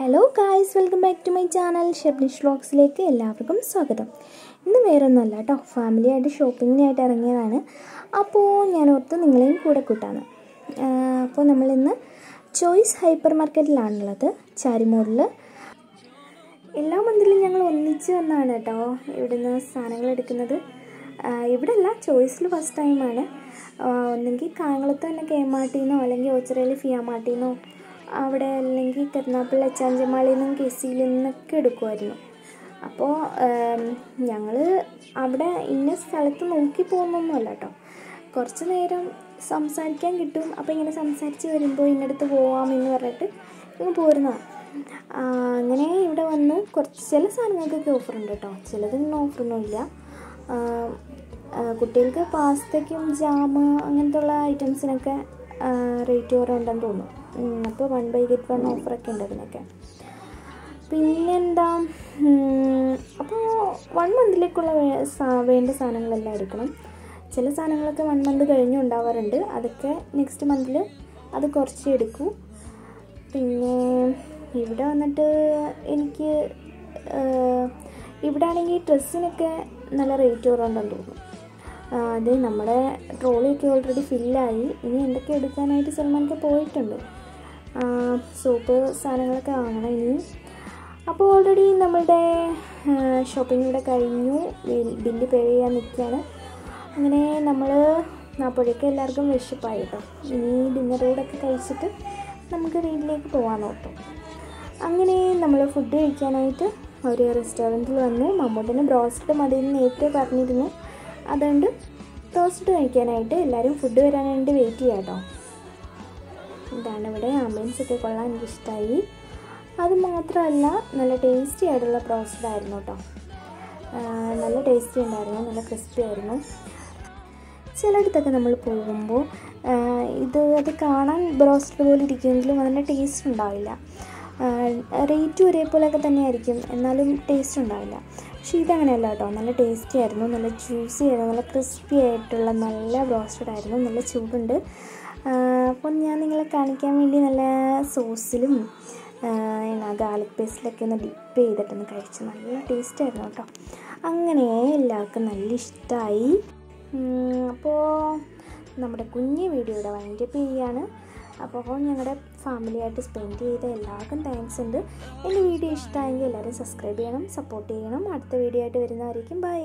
Hello guys welcome back to my channel ഷെബ്നിഷ് വ്ളോഗ്സിലേക്ക് എല്ലാവർക്കും സ്വാഗതം. ഇന്ന് വേറൊന്നുമല്ല കേട്ടോ ഫാമിലിയായിട്ട് ഷോപ്പിങ്ങിനായിട്ട് ഇറങ്ങിയതാണ്. അപ്പോൾ ഞാൻ ഓർത്ത് നിങ്ങളെയും കൂടെ കൂട്ടാണ്. അപ്പോൾ നമ്മളിന്ന് ചോയ്സ് ഹൈപ്പർ മാർക്കറ്റിലാണുള്ളത് ചാരിമോഡിൽ എല്ലാ മന്തിലും ഞങ്ങൾ ഒന്നിച്ച് വന്നാണ് കേട്ടോ ഇവിടുന്ന് സാധനങ്ങൾ എടുക്കുന്നത്. ഇവിടെ അല്ല ചോയ്സിൽ ഫസ്റ്റ് ടൈമാണ് ഒന്നെങ്കിൽ കായംകുളത്ത് തന്നെ കെ എം ആർ ടിന്നോ അല്ലെങ്കിൽ ഓച്ചിറയിൽ ഫിയാമാട്ടിന്നോ അവിടെ അല്ലെങ്കിൽ കരുനാപ്പള്ളി അച്ചാഞ്ചമാളിൽ നിന്നും കെ സിയിൽ നിന്നൊക്കെ എടുക്കുമായിരുന്നു അപ്പോൾ ഞങ്ങൾ അവിടെ ഇന്ന സ്ഥലത്ത് നോക്കി പോകുന്നൊന്നുമല്ല കേട്ടോ കുറച്ച് നേരം സംസാരിക്കാൻ കിട്ടും. അപ്പോൾ ഇങ്ങനെ സംസാരിച്ച് വരുമ്പോൾ ഇന്നടുത്ത് പോവാം എന്ന് പറഞ്ഞിട്ട് ഇങ്ങ് പോരുന്നതാണ് അങ്ങനെ ഇവിടെ വന്നു കുറച്ച് ചില സാധനങ്ങൾക്കൊക്കെ ഓഫറുണ്ട് കേട്ടോ ചിലതിനൊന്നും ഓഫറൊന്നും ഇല്ല കുട്ടികൾക്ക് പാസ്തയ്ക്കും ജാമ് അങ്ങനത്തെ ഉള്ള ഐറ്റംസിനൊക്കെ റേറ്റ് കുറവുണ്ടെന്ന് തോന്നുന്നു. അപ്പോൾ വൺ ബൈ ഗെറ്റ് വൺ ഓഫറൊക്കെ ഉണ്ട് അതിനൊക്കെ. പിന്നെന്താ അപ്പോൾ വൺ മന്തിലേക്കുള്ള വേണ്ട സാധനങ്ങളെല്ലാം എടുക്കണം. ചില സാധനങ്ങളൊക്കെ വൺ മന്ത് കഴിഞ്ഞ് ഉണ്ടാവാറുണ്ട്. അതൊക്കെ നെക്സ്റ്റ് മന്തിൽ അത് കുറച്ച് എടുക്കൂ. പിന്നെ ഇവിടെ വന്നിട്ട് എനിക്ക് ഇവിടെ ആണെങ്കിൽ ഡ്രസ്സിനൊക്കെ നല്ല റേറ്റ് കുറവുണ്ടെന്ന് തോന്നുന്നു. അത് നമ്മുടെ ട്രോളിയൊക്കെ ഓൾറെഡി ഫില്ലായി ഇനി എന്തൊക്കെ എടുക്കാനായിട്ട് സൽമാനൊക്കെ പോയിട്ടുണ്ട്. സോപ്പ് സാധനങ്ങളൊക്കെ വാങ്ങണം ഇനി. അപ്പോൾ ഓൾറെഡി നമ്മളുടെ ഷോപ്പിംഗ് ഇവിടെ കഴിഞ്ഞു. ബില്ല് പേ ചെയ്യാൻ നിൽക്കുകയാണ്. അങ്ങനെ നമ്മൾ അപ്പോഴേക്കും എല്ലാവർക്കും വിഷപ്പായി കേട്ടോ. ഇനി ഡിന്നർ കൂടൊക്കെ കഴിച്ചിട്ട് നമുക്ക് വീട്ടിലേക്ക് പോകാൻ നോക്കും. അങ്ങനെ നമ്മൾ ഫുഡ് കഴിക്കാനായിട്ട് ഒരു റെസ്റ്റോറന്റിൽ വന്നു മമ്മൂട്ടിന് ബ്രോസ്റ്റ് മതി എന്ന് നേരത്തെ പറഞ്ഞിരുന്നു. അതുകൊണ്ട് ബ്രോസ്റ്റ് കഴിക്കാനായിട്ട് എല്ലാവരും ഫുഡ് വരാനായിട്ട് വെയിറ്റ് ചെയ്യാം കേട്ടോ. ഇതാണ് ഇവിടെ ആംബിയൻസ് ഒക്കെ കൊള്ളാൻ എനിക്കിഷ്ടമായി അത് മാത്രമല്ല നല്ല ടേസ്റ്റി ആയിട്ടുള്ള ആയിരുന്നു കേട്ടോ നല്ല ടേസ്റ്റി ഉണ്ടായിരുന്നു നല്ല ക്രിസ്പി ആയിരുന്നു. ചിലയിടത്തൊക്കെ നമ്മൾ പോകുമ്പോൾ ഇത് അത് കാണാൻ ബ്രോസ്റ്റഡ് പോലെ ഇരിക്കുമെങ്കിലും അതിന്റെ ടേസ്റ്റ് ഉണ്ടാവില്ല. റേറ്റ് ഒരേപോലെയൊക്കെ തന്നെയായിരിക്കും എന്നാലും ടേസ്റ്റ് ഉണ്ടാവില്ല. പക്ഷേ ഇതങ്ങനെയല്ല കേട്ടോ നല്ല ടേസ്റ്റി ആയിരുന്നു നല്ല ജ്യൂസി ആയിരുന്നു നല്ല ക്രിസ്പി ആയിട്ടുള്ള നല്ല ബ്രോസ്റ്റഡ് ആയിരുന്നു നല്ല ചൂടുണ്ട്. അപ്പം ഞാൻ നിങ്ങളെ കാണിക്കാൻ വേണ്ടി നല്ല സോസിലും എന്നാ ഗാർലിക് പേസ്റ്റിലൊക്കെ ഒന്ന് ഡിപ്പ് ചെയ്തിട്ടൊന്ന് കഴിച്ചു നല്ല ടേസ്റ്റ് ആയിരുന്നു കേട്ടോ. അങ്ങനെ എല്ലാവർക്കും നല്ല ഇഷ്ടമായി അപ്പോൾ നമ്മുടെ കുഞ്ഞ് വീഡിയോയുടെ വൈൻഡപ്പ് ചെയ്യാണ്. അപ്പോൾ ഞങ്ങളുടെ ഫാമിലിയായിട്ട് സ്പെൻഡ് ചെയ്ത എല്ലാവർക്കും താങ്ക്സ് ഉണ്ട്. എന്റെ വീഡിയോ ഇഷ്ടമായെങ്കിൽ എല്ലാവരും സബ്സ്ക്രൈബ് ചെയ്യണം സപ്പോർട്ട് ചെയ്യണം. അടുത്ത വീഡിയോ ആയിട്ട് വരുന്നവരേക്കും ബൈ